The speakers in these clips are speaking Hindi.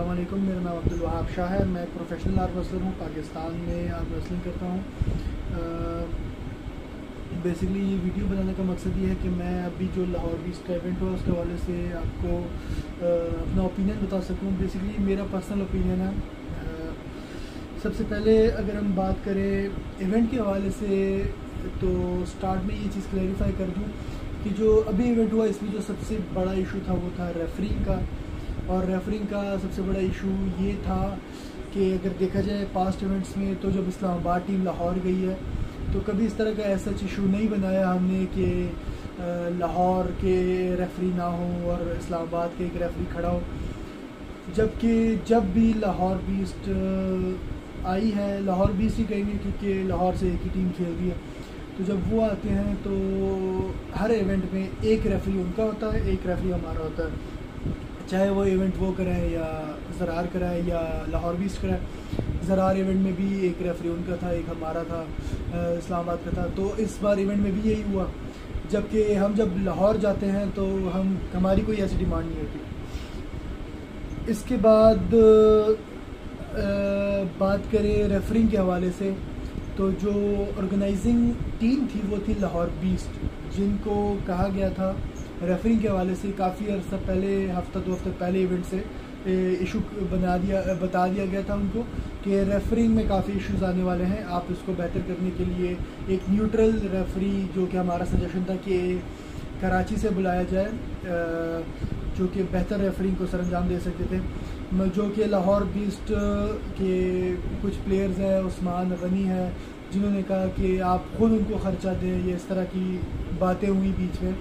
वालेकुम मेरा नाम अब्दुल वहाब शाह है। मैं प्रोफेशनल आर्म रेसलर हूँ पाकिस्तान में आर्म रेसलिंग करता हूँ। बेसिकली ये वीडियो बनाने का मकसद ये है कि मैं अभी जो लाहौर बीस का इवेंट हुआ उसके हवाले से आपको आ, अपना ओपिनियन बता सकूँ। बेसिकली मेरा पर्सनल ओपिनियन है। सबसे पहले अगर हम बात करें इवेंट के हवाले से तो स्टार्ट में ये चीज़ क्लैरिफाई कर दूँ कि जो अभी इवेंट हुआ इसमें जो सबसे बड़ा इशू था वो था रेफरिंग का। और रेफरिंग का सबसे बड़ा इशू ये था कि अगर देखा जाए पास्ट इवेंट्स में तो जब इस्लामाबाद टीम लाहौर गई है तो कभी इस तरह का ऐसा इशू नहीं बनाया हमने कि लाहौर के रेफरी ना हो और इस्लामाबाद के एक रेफरी खड़ा हो। जबकि जब भी लाहौर बीस्ट आई है, लाहौर बीस्ट ही कहेंगे क्योंकि लाहौर से एक ही टीम खेल रही है। तो जब वो आते हैं तो हर इवेंट में एक रेफरी उनका होता है, एक रेफरी हमारा होता है। चाहे वो इवेंट वो कराए या ज़रार कराए या लाहौर बीस कराए। ज़रार इवेंट में भी एक रेफरी उनका था एक हमारा था इस्लामाबाद का था। तो इस बार इवेंट में भी यही हुआ। जबकि हम जब लाहौर जाते हैं तो हम हमारी कोई ऐसी डिमांड नहीं होती। इसके बाद आ, बात करें रेफरिंग के हवाले से तो जो ऑर्गेनाइजिंग टीम थी वो थी लाहौर बीस्ट जिनको कहा गया था रेफरिंग के हवाले से काफ़ी अर्सा पहले, हफ़्ता दो हफ़्ते पहले इवेंट से इशू बना दिया बता दिया गया था उनको कि रेफरिंग में काफ़ी इश्यूज़ आने वाले हैं। आप इसको बेहतर करने के लिए एक न्यूट्रल रेफरी जो कि हमारा सजेशन था कि कराची से बुलाया जाए जो कि बेहतर रेफरिंग को सरंजाम दे सकते थे। जो कि लाहौर बीस्ट के कुछ प्लेयर्स हैं, उस्मान गनी है, जिन्होंने कहा कि आप ख़ुद उनको ख़र्चा दें, ये इस तरह की बातें हुई बीच में।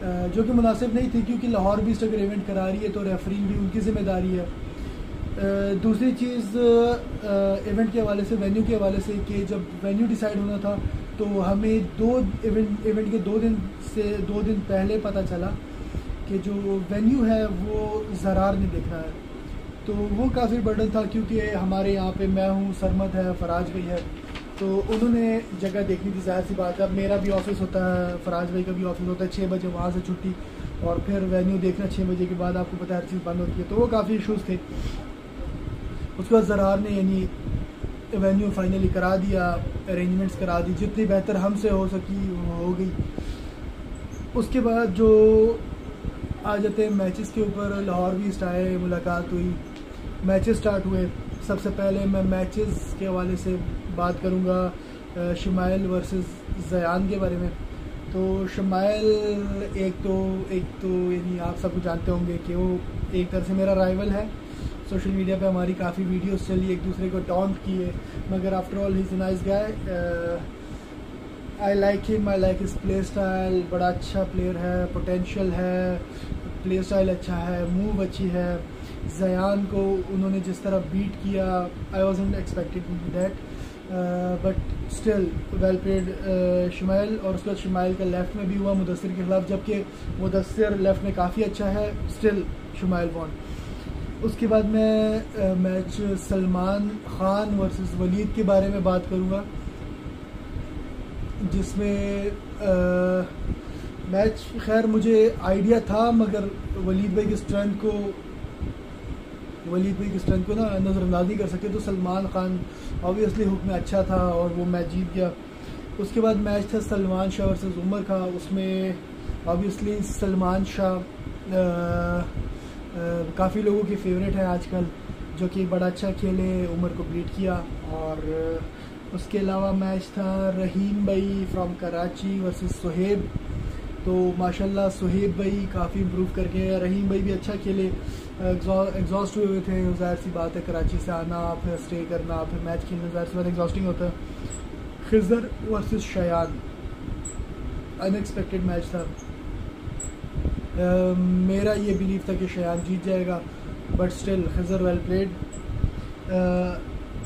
जो कि मुनासिब नहीं थी क्योंकि लाहौर भी अगर इवेंट करा रही है तो रेफरिंग भी उनकी ज़िम्मेदारी है। दूसरी चीज़ इवेंट के हवाले से वेन्यू के हवाले से कि जब वेन्यू डिसाइड होना था तो हमें दो इवेंट इवेंट के दो दिन से, दो दिन पहले पता चला कि जो वेन्यू है, वो ज़रार ने देखना है। तो वो काफ़ी बर्डन था क्योंकि हमारे यहाँ पे मैं हूँ सरमद है, फराज भाई है। तो उन्होंने जगह देखनी थी, ज़ाहिर सी बात है। मेरा भी ऑफ़िस होता है, फराज भाई का भी ऑफ़िस होता है छः बजे वहाँ से छुट्टी और फिर वेन्यू देखना छः बजे के बाद आपको पता है हर चीज़ बंद होती है। तो वो काफ़ी इशूज़ थे। उसके बाद ज़रार ने यानी वेन्यू फाइनली करा दिया अरेंजमेंट्स करा दी, जितनी बेहतर हमसे हो सकी, हो गई। उसके बाद जो आ जाते हैं मैचेस के ऊपर, लाहौर भी आए, मुलाकात हुई। मैचेस स्टार्ट हुए। सबसे पहले मैं मैचेस के हवाले से बात करूँगा शमाइल वर्सेस जयान के बारे में। तो शमाइल, एक तो एक तो यानी आप सब जानते होंगे कि वो एक तरह से मेरा राइवल है। सोशल मीडिया पे हमारी काफ़ी वीडियोस चली, एक दूसरे को टॉन्ट किए। मगर after all he nice guy I like him I like his play style बड़ा अच्छा प्लेयर है पोटेंशियल है प्ले स्टाइल अच्छा है मूव अच्छी है। जयान को उन्होंने जिस तरह बीट किया I was expected that but still well played Shamail और उसके बाद शमाइल का लेफ़्ट में भी हुआ मुदसर के ख़िलाफ़, जबकि मुदसर लेफ़्ट में काफ़ी अच्छा है स्टिल शमाइल वॉन उसके बाद मैं मैच सलमान ख़ान वर्सेस वलीद के बारे में बात करूँगा, जिसमें मैच खैर मुझे आइडिया था, मगर वलीद भाई की स्ट्रेंथ को वलीद भाई की स्ट्रेंथ को ना नज़रअंदाज कर सके तो सलमान खान ऑब्वियसली हुक में अच्छा था और वो मैच जीत गया। उसके बाद मैच था सलमान शाह वर्सेस उमर का, उसमें ऑब्वियसली सलमान शाह काफ़ी लोगों के फेवरेट है आजकल, जो कि बड़ा अच्छा खेले, उमर को बीट किया। और उसके अलावा मैच था रहीम भाई फ्रॉम कराची वर्सेस सुहेब। तो माशाल्लाह सुहेब भाई काफ़ी इम्प्रूव करके रहीम भाई भी अच्छा खेले। एग्जॉस्ट हुए हुए थे ज़ाहिर सी बात है कराची से आना फिर स्टे करना फिर मैच खेलना ज़ाहिर सी बात एग्जॉस्टिंग होता है। Khizar versus Shayan. Unexpected match था। uh, मेरा ये बिलीव था कि शयान जीत जाएगा but still Khizar well played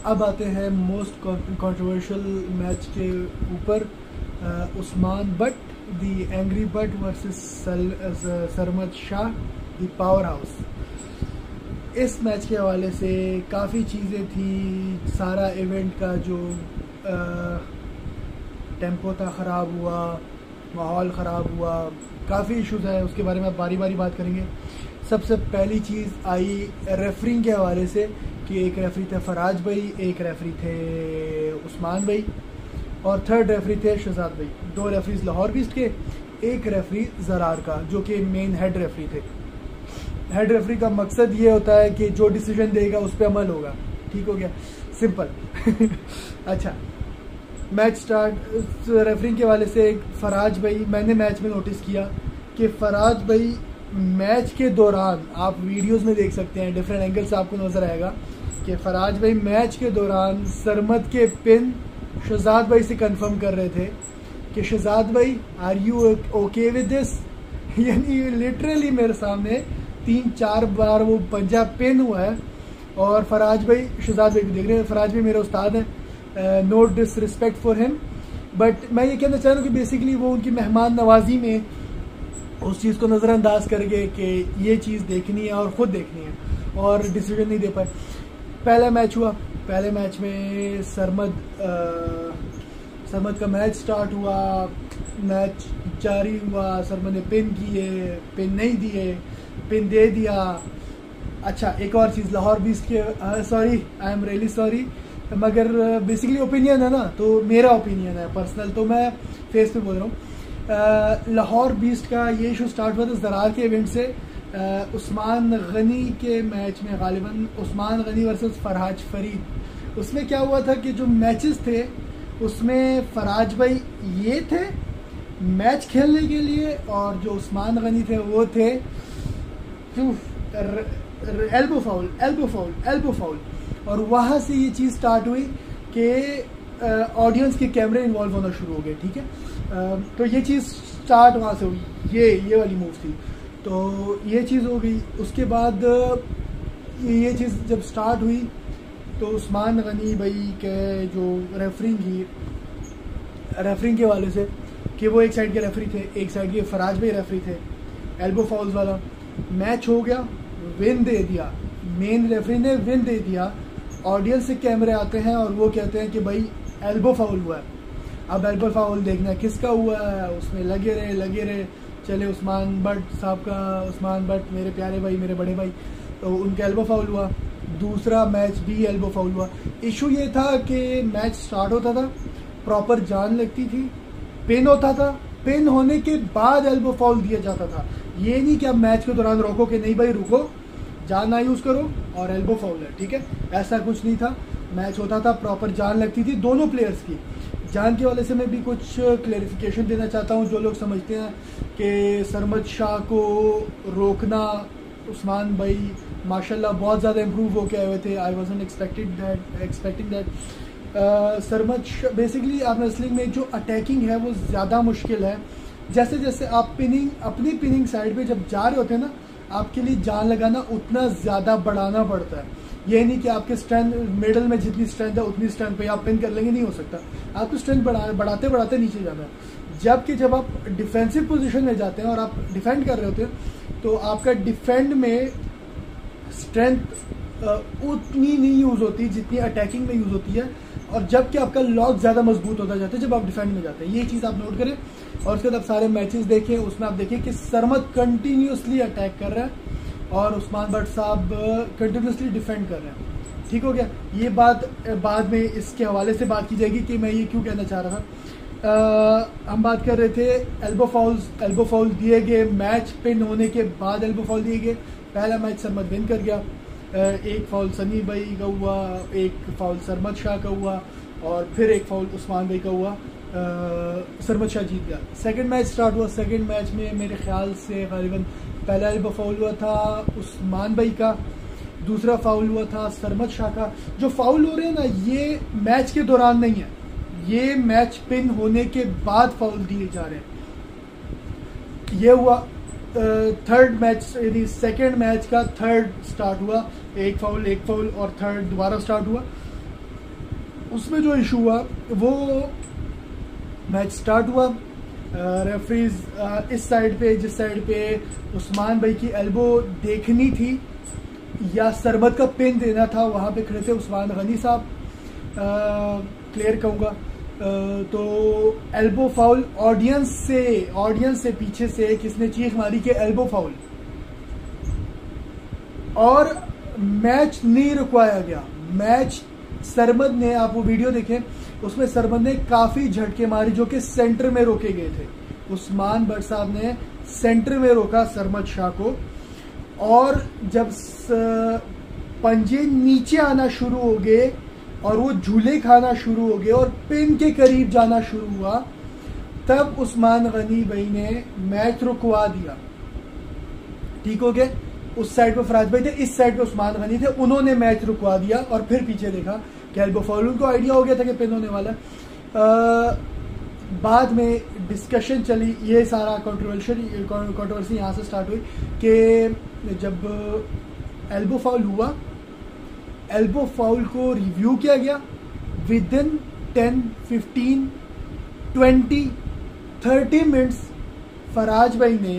अब आते हैं मोस्ट कंट्रोवर्शियल मैच के ऊपर Usman Butt the angry Butt versus Sarmad Shah the house इस मैच के हवाले से काफ़ी चीज़ें थी। सारा इवेंट का जो टेंपो था ख़राब हुआ, माहौल ख़राब हुआ, काफ़ी इश्यूज़ है, उसके बारे में बारी बारी बात करेंगे। सबसे पहली चीज़ आई रेफरिंग के हवाले से कि एक रेफरी थे फराज भाई, एक रेफरी थे उस्मान भाई। और थर्ड रेफरी थे शहजाद भाई। दो रेफरीज लाहौर बीस्ट के एक रेफरी जरार का, जो कि मेन हेड रेफरी थे। हेड रेफरी का मकसद ये होता है कि जो डिसीज़न देगा, उस पर अमल होगा। ठीक हो गया? सिंपल अच्छा। मैच स्टार्ट रेफरिंग के वाले से एक फराज भाई, मैंने मैच में नोटिस किया कि फराज भाई मैच के दौरान, आप वीडियोस में देख सकते हैं डिफरेंट एंगल से आपको नज़र आएगा कि फराज भाई मैच के दौरान सरमद के पिन शहजाद भाई से कंफर्म कर रहे थे कि शहजाद भाई are you okay with this यानी लिटरली मेरे सामने तीन चार बार वो पंजा पेन हुआ है। और फराज भाई, शहजाद भाई भी देख रहे हैं। फराज भाई मेरे उस्ताद हैं। No disrespect for him but मैं ये कहना चाह रहा हूँ कि बेसिकली वो उनकी मेहमान नवाजी में उस चीज़ को नज़रअंदाज करके कि ये चीज़ देखनी है और ख़ुद देखनी है और डिसीज़न नहीं दे पाए। पहला मैच हुआ। पहले मैच में सरमद सरमद का मैच स्टार्ट हुआ। मैच जारी हुआ। सरमद ने पिन किए पिन नहीं दिए पिन दे दिया। अच्छा एक और चीज़, लाहौर बीस के sorry I am really sorry मगर बेसिकली ओपिनियन है ना तो मेरा ओपिनियन है पर्सनल तो मैं फेस पे बोल रहा हूँ। लाहौर बीस्ट का ये इशू स्टार्ट हुआ था जरार के इवेंट से। उस्मान गनी के मैच में गालिबा उस्मान गनी वर्सेस फरहाज फरीद। उसमें क्या हुआ था कि जो मैचेस थे, उसमें फराज भाई ये थे मैच खेलने के लिए और जो उस्मान गनी थे वो थे elbow foul elbow foul elbow foul और वहाँ से ये चीज़ स्टार्ट हुई कि ऑडियंस के कैमरे इन्वॉल्व होना शुरू हो गए, ठीक है? तो ये चीज़ स्टार्ट वहाँ से हुई। ये ये वाली मूव थी। तो ये चीज़ हो गई। उसके बाद, ये चीज़ जब स्टार्ट हुई तो उस्मान गनी भाई के जो रेफरिंग की रेफरिंग के वाले से, कि वो एक साइड के रेफरी थे, एक साइड के फराज भाई रेफरी थे एल्बो फाउल्स वाला। मैच हो गया विन दे दिया। मेन रेफरी ने विन दे दिया। ऑडियंस से कैमरे आते हैं और वो कहते हैं कि भाई एल्बो फाउल हुआ है। अब एल्बो फाउल देखना किसका हुआ है, उसमें लगे रहे लगे रहे। चले उस्मान भट्ट साहब का, उस्मान भट्ट मेरे प्यारे भाई, मेरे बड़े भाई। तो उनका एल्बो फाउल हुआ। दूसरा मैच भी एल्बो फाउल हुआ। इशू ये था कि मैच स्टार्ट होता था प्रॉपर जान लगती थी पिन होता था पिन होने के बाद एल्बो फाउल दिया जाता था। ये नहीं कि आप मैच के दौरान रोको कि नहीं भाई, रुको, जान ना यूज़ करो और एल्बो फाउल है, ठीक है? ऐसा कुछ नहीं था। मैच होता था प्रॉपर जान लगती थी दोनों प्लेयर्स की। जान के वाले से मैं भी कुछ क्लेरिफिकेशन देना चाहता हूँ। जो लोग समझते हैं कि सरमद शाह को रोकना, उस्मान भाई, माशाल्लाह बहुत ज़्यादा इम्प्रूव होके आए हुए थे। I was expected that expecting that Sarmad basically आप रेसलिंग में जो अटैकिंग है वो ज़्यादा मुश्किल है। जैसे जैसे आप पिनिंग अपनी पिनिंग साइड पे जब जा रहे होते हैं ना, आपके लिए जान लगाना उतना ज़्यादा बढ़ाना पड़ता है। ये नहीं कि आपके स्ट्रेंथ मेडल में जितनी स्ट्रेंथ है, उतनी स्ट्रेंथ पे आप पिन कर लेंगे, नहीं हो सकता। आपको स्ट्रेंथ बढ़ा, बढ़ाते बढ़ाते नीचे जाना है। जबकि जब आप डिफेंसिव पोजीशन में जाते हैं और आप डिफेंड कर रहे होते हैं तो आपका डिफेंड में स्ट्रेंथ उतनी नहीं यूज़ होती जितनी अटैकिंग में यूज़ होती है। और जबकि आपका लॉक ज़्यादा मज़बूत होता जाता है जब आप डिफेंड में जाते हैं। ये चीज़ आप नोट करें। और उसके बाद आप सारे मैचेस देखें, उसमें आप देखें कि सरमद कंटिन्यूसली अटैक कर रहा है। और उस्मान भट्ट साहब कंटिन्यूसली डिफेंड कर रहे हैं। ठीक हो गया? ये बात बाद में इसके हवाले से बात की जाएगी कि मैं ये क्यों कहना चाह रहा था। हम बात कर रहे थे एल्बो फाउल्स एल्बो फाउल दिए गए मैच पिन होने के बाद एल्बो फाउल दिए गए। पहला मैच सरमद विन कर गया। एक फाउल सनी भाई का हुआ, एक फाउल सरमद शाह का हुआ, और फिर एक फाउल उस्मान भाई का हुआ। सरमद शाह जीत गया। सेकंड मैच स्टार्ट हुआ। सेकंड मैच में मेरे ख्याल से गालिबा पहला एल्बो फाउल हुआ था उस्मान भाई का, दूसरा फाउल हुआ था सरमद शाह का। जो फाउल हो रहे हैं ना, ये मैच के दौरान नहीं है। ये मैच पिन होने के बाद फाउल दिए जा रहे हैं। ये हुआ थर्ड मैच यानी सेकेंड मैच का थर्ड स्टार्ट हुआ। एक फाउल एक फाउल और थर्ड दोबारा स्टार्ट हुआ। उसमें जो इशू हुआ, वो मैच स्टार्ट हुआ। रेफरीज इस साइड पे, जिस साइड पे उस्मान भाई की एल्बो देखनी थी, या सरबत का पिन देना था, वहाँ पे खड़े थे उस्मान गनी साहब। क्लियर कहूँगा। तो एल्बो फाउल ऑडियंस से ऑडियंस से पीछे से किसने चीख मारी कि एल्बो फाउल और मैच नहीं रुकवाया गया। मैच सरमद ने, आप वो वीडियो देखें उसमें सरमद ने काफ़ी झटके मारे जो कि सेंटर में रोके गए थे। उस्मान भट्ट साहब ने सेंटर में रोका सरमद शाह को। और जब पंजे नीचे आना शुरू हो गए और वो झूले खाना शुरू हो गए और पिन के करीब जाना शुरू हुआ, तब उस्मान गनी भाई ने मैच रुकवा दिया। ठीक हो गया उस साइड पे फराज भाई थे, इस साइड पे उस्मान गनी थे, उन्होंने मैच रुकवा दिया और फिर पीछे देखा। कि एल्बो फॉल उनको आइडिया हो गया था कि पिन होने वाला आ, बाद में डिस्कशन चली ये सारा कंट्रोवर्शियल कंट्रोवर्सी यहाँ से स्टार्ट हुई कि जब एल्बो फाउल हुआ एल्बो फाउल को रिव्यू किया गया within ten fifteen twenty thirty minutes Faraz भाई ने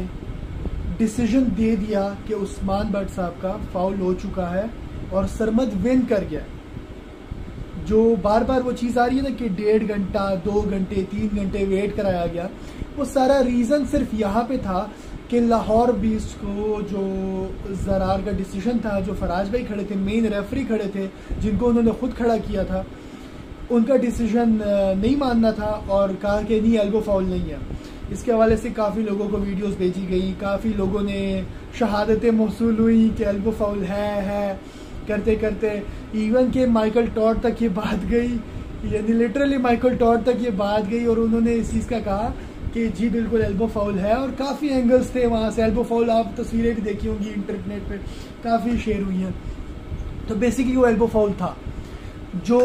डिसीज़न दे दिया कि उस्मान भट्ट साहब का फाउल हो चुका है और सरमद विन कर गया। जो बार बार वो चीज़ आ रही है ना कि डेढ़ घंटा, दो घंटे, तीन घंटे वेट कराया गया, वो सारा रीज़न सिर्फ़ यहाँ पे था कि लाहौर बीस्ट को जो जरार का डिसीज़न था, जो फराज भाई खड़े थे मेन रेफरी खड़े थे, जिनको उन्होंने खुद खड़ा किया था, उनका डिसीज़न नहीं मानना था और कहा कि नहीं एल्बो फाउल नहीं है। इसके हवाले से काफ़ी लोगों को वीडियोस भेजी गई, काफ़ी लोगों ने शहादतें मौसू हुई कि एल्बो फाउल है है। करते करते इवन के माइकल टॉट तक ये बात गई, यानी लिटरली माइकल टॉट तक ये बात गई और उन्होंने इस चीज़ का कहा कि जी, बिल्कुल एल्बो फाउल है और काफ़ी एंगल्स थे वहाँ से। एल्बो फाउल आप तस्वीरें भी देखी होंगी इंटरनेट पे, काफ़ी शेयर हुई हैं। तो बेसिकली वो एल्बो फाउल था। जो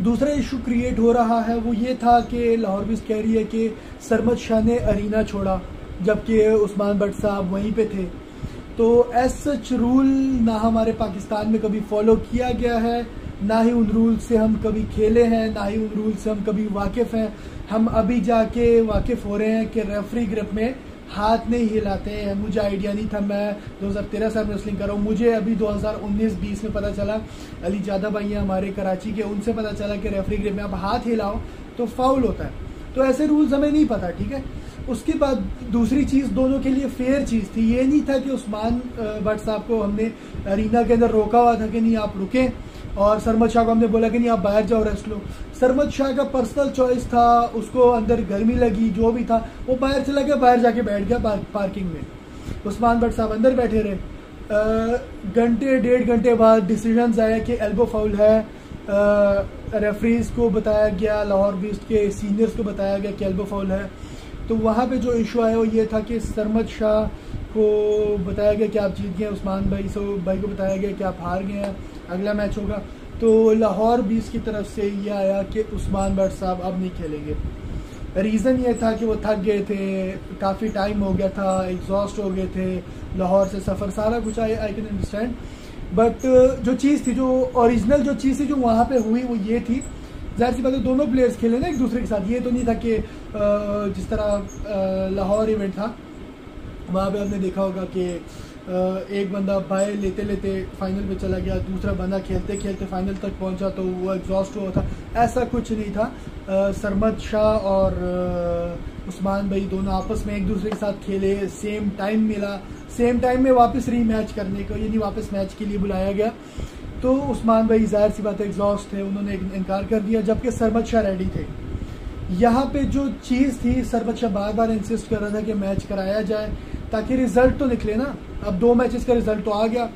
दूसरा इशू क्रिएट हो रहा है वो ये था कि लाहौर बिस कह रही है कि सरमद शाह ने अरीना छोड़ा, जबकि उस्मान भट्ट साहब वहीं पे थे। तो एज सच रूल ना हमारे पाकिस्तान में कभी फॉलो किया गया है, ना ही उन रूल से हम कभी खेले हैं, ना ही उन रूल से हम कभी वाकिफ़ हैं। हम अभी जाके वाकिफ़ हो रहे हैं कि रेफरी ग्रुप में हाथ नहीं हिलाते हैं। मुझे आइडिया नहीं था, मैं 2013 साल में रेसलिंग कर रहा हूँ। मुझे अभी 2019-20 में पता चला, अली जादा भाई हैं हमारे कराची के, उनसे पता चला कि रेफरी ग्रिप में आप हाथ हिलाओ तो फाउल होता है। तो ऐसे रूल्स हमें नहीं पता, ठीक है? उसके बाद दूसरी चीज़ दोनों के लिए फेयर चीज़ थी। ये नहीं था कि उस्मान भट्ट साहब को हमने अरीना के अंदर रोका हुआ था कि नहीं आप रुकें। और सरमद शाह को हमने बोला कि नहीं आप बाहर जाओ रेस्ट लो। सरमद शाह का पर्सनल चॉइस था उसको अंदर गर्मी लगी जो भी था वो बाहर चला गया बाहर जाके बैठ गया पार, पार्किंग में। उस्मान भट्ट साहब अंदर बैठे रहे। घंटे डेढ़ घंटे बाद डिसीज़न आए कि एल्बो फाउल है। रेफरीज को बताया गया लाहौर बीस्ट के सीनियर्स को बताया गया कि एल्बो फाउल है। तो वहाँ पे जो इशू आया वो ये था कि सरमद शाह को बताया गया कि आप जीत गए, उस्मान भाई से, भाई को बताया गया कि आप हार गए हैं, अगला मैच होगा। तो लाहौर बीस की तरफ़ से ये आया कि उस्मान भट्ट साहब अब नहीं खेलेंगे। रीज़न ये था कि वो थक गए थे, काफ़ी टाइम हो गया था एग्जॉस्ट हो गए थे, लाहौर से सफ़र सारा कुछ I I can understand but जो चीज़ थी, जो ओरिजिनल जो चीज़ थी, जो वहाँ पे हुई, वो ये थी ज़ाहिर सी बात है, दोनों प्लेयर्स खेले ना एक दूसरे के साथ। ये तो नहीं था कि जिस तरह लाहौर इवेंट था, वहाँ पे आपने देखा होगा कि एक बंदा बाय लेते लेते फाइनल में चला गया, दूसरा बंदा खेलते खेलते फाइनल तक पहुँचा तो वो एग्जॉस्ट हुआ था। ऐसा कुछ नहीं था। सरमद शाह और उस्मान भाई दोनों आपस में एक दूसरे के साथ खेले सेम टाइम मिला। सेम टाइम में वापस री मैच करने को, यानी वापस मैच के लिए बुलाया गया। तो उस्मान भाई ज़ाहिर सी बात एग्जॉस्ट थे उन्होंने इनकार कर दिया, जबकि सरमद शाह रेडी थे। यहाँ पे जो चीज़ थी सरमद शाह बार बार इंसिस्ट कर रहा था कि मैच कराया जाए, ताकि रिज़ल्ट तो निकले ना। अब दो मैचेस का रिज़ल्ट तो आ गया।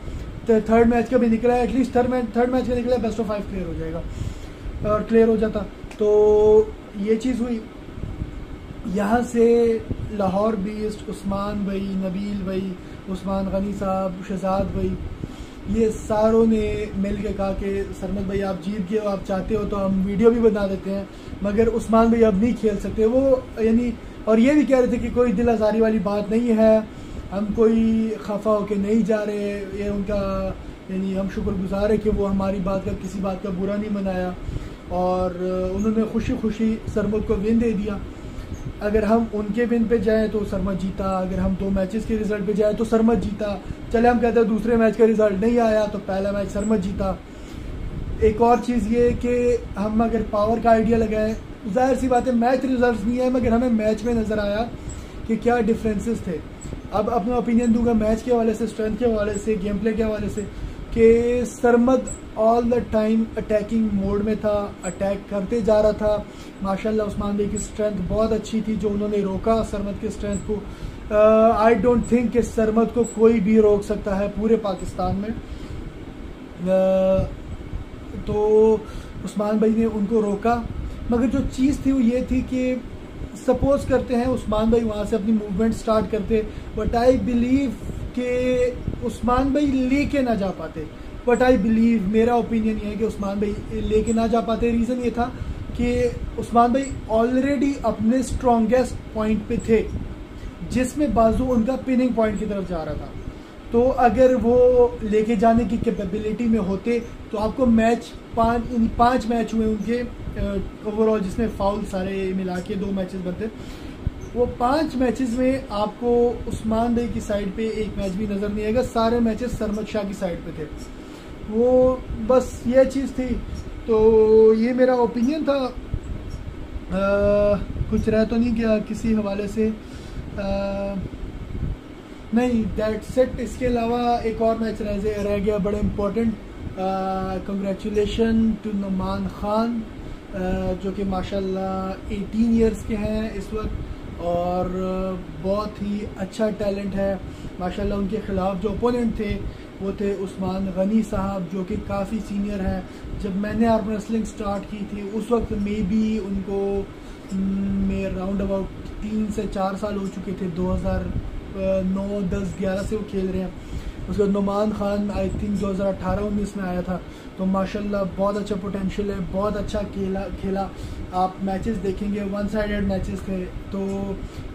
तो थर्ड मैच का भी निकला है at least third match third match का निकला है बेस्ट ऑफ़ फाइव क्लियर हो जाएगा। और क्लियर हो जाता। तो ये चीज़ हुई। यहाँ से लाहौर बीस्ट उस्मान भाई, नबील भाई, उस्मान गनी साहब, शहजाद भाई ये सारों ने मिल के कहा कि, सरमद भाई, आप जीत गए आप चाहते हो तो हम वीडियो भी बना देते हैं, मगर उस्मान भाई अब नहीं खेल सकते। वो, यानी, और ये भी कह रहे थे कि कोई दिल आज़ारी वाली बात नहीं है, हम कोई खफा होके नहीं जा रहे, ये उनका, यानी, हम शुक्रगुजार है कि वो हमारी बात का, किसी बात का बुरा नहीं मनाया, और, उन्होंने खुशी खुशी सरमद को विन दे दिया। अगर हम उनके विन पे जाएँ तो सरमद जीता, अगर हम दो मैचेस के रिज़ल्ट पे जाएँ तो सरमद जीता। चले हम कहते हैं दूसरे मैच का रिज़ल्ट नहीं आया तो पहला मैच सरमद जीता। एक और चीज़ ये कि हम अगर पावर का आइडिया लगाएँ, ज़ाहिर सी बात है मैच रिज़ल्ट नहीं है मगर हमें मैच में नज़र आया कि क्या डिफरेंसेस थे। अब अपना ओपिनियन दूँगा मैच के हवाले से स्ट्रेंथ के हवाले से गेम प्ले के हवाले से। कि Sarmad all the time attacking mode में था अटैक करते जा रहा था। माशाल्लाह उस्मान भाई की स्ट्रेंथ बहुत अच्छी थी जो उन्होंने रोका सरमद की स्ट्रेंथ को। आई डोंट थिंक कि सरमद को कोई भी रोक सकता है पूरे पाकिस्तान में। Uh, तो उस्मान भाई ने उनको रोका। मगर जो चीज़ थी वो ये थी कि सपोज़ करते हैं उस्मान भाई वहाँ से अपनी मूवमेंट स्टार्ट करते। बट आई बिलीव कि उस्मान भाई लेके ना जा पाते। बट आई बिलीव मेरा ओपिनियन ये है कि उस्मान भाई लेके ना जा पाते। रीज़न ये था कि उस्मान भाई ऑलरेडी अपने स्ट्रॉन्गेस्ट पॉइंट पे थे, जिसमें बाजू उनका पिनिंग पॉइंट की तरफ़ जा रहा था। तो अगर वो लेके जाने की कैपेबिलिटी में होते तो आपको मैच पाँच पाँच मैच हुए उनके ओवरऑल जिसमें फाउल सारे मिला के दो मैचेस बनते। वो पाँच मैचेस में आपको उस्मान भाई की साइड पे एक मैच भी नज़र नहीं आएगा सारे मैचेस सरमद शाह की साइड पे थे। वो बस ये चीज़ थी। तो ये मेरा ओपिनियन था। आ, कुछ रह तो नहीं गया किसी हवाले से। आ, नहीं दैट सेट इसके अलावा एक और मैच रह रह गया बड़ा important congratulation to Numan Khan आ, जो कि माशाल्लाह 18 इयर्स के हैं इस वक्त। और बहुत ही अच्छा टैलेंट है। माशाल्लाह उनके ख़िलाफ़ जो ओपोनेंट थे, वो थे उस्मान गनी साहब, जो कि काफ़ी सीनियर हैं। जब मैंने आर्म रेसलिंग स्टार्ट की थी, उस वक्त मे बी उनको में राउंड अबाउट तीन से चार साल हो चुके थे 2009 दस, ग्यारह से वो खेल रहे हैं। उसके बाद नुमान खान आई थिंक 2018-19 में आया था। तो माशाल्लाह बहुत अच्छा पोटेंशियल है, बहुत अच्छा खेला खेला। आप मैचेस देखेंगे वन साइडेड मैचेस थे। तो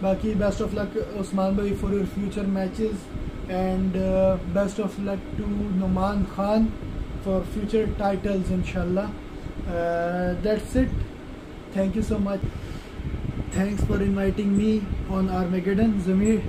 बाकी बेस्ट ऑफ़ लक उस्मान भाई for your future matches and best of luck to Numan Khan for future titles इनशाला that's it thank you so much thanks for inviting me on Armageddon Zameer